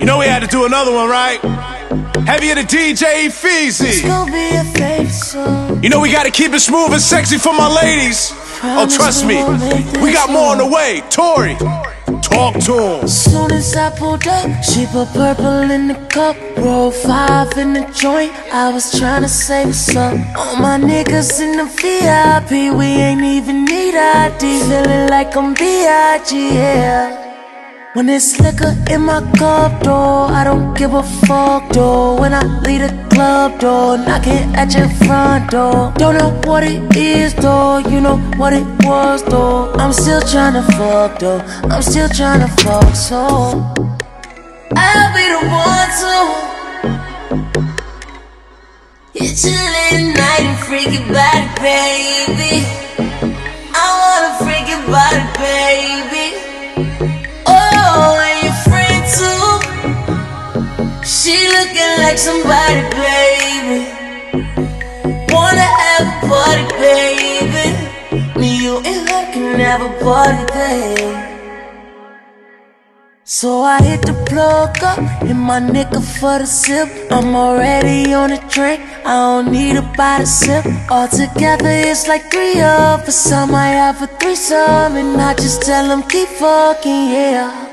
You know we had to do another one, right? Heavy the DJ Feezy. You know we gotta keep it smooth and sexy for my ladies. Oh, trust me, we got more on the way. Tory, talk to him. Soon as I pulled up, she put purple in the cup, roll five in the joint. I was trying to save what's up. All my niggas in the VIP, we ain't even need ID. Feeling like I'm B.I.G. Yeah. When it's liquor in my cup, though, I don't give a fuck, though. When I leave the club, though, knocking at your front door. Don't know what it is, though, you know what it was, though. I'm still trying to fuck, though. I'm still trying to fuck, so I'll be the one to hit you late at night and freak your body, baby. I wanna freak your body, Your friend too. She looking like somebody, baby. Wanna have a party, baby. Me, you, and her can have a party, babe. So I hit the plug up, hit my nigga for the sip. I'm already on a drink, I don't need a buy the sip. All together it's like three of us. Some I might have a threesome, and I just tell them keep fucking, yeah.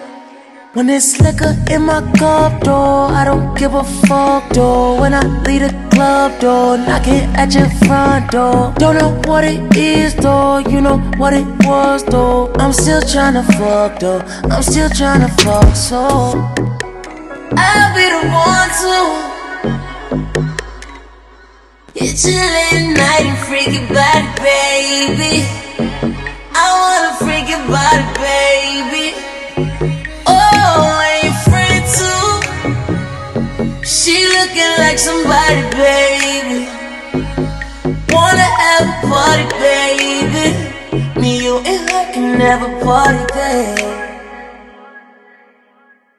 When it's liquor in my cup, though, I don't give a fuck, though. When I leave the club, though, knocking at your front door. Don't know what it is, though, you know what it was, though. I'm still trying to fuck, though. I'm still trying to fuck, so I'll be the one to you late at night and freak your body, baby. I wanna freak your body, baby. She looking like somebody, baby. Wanna have a party, baby. Me, you, and her can a party, baby.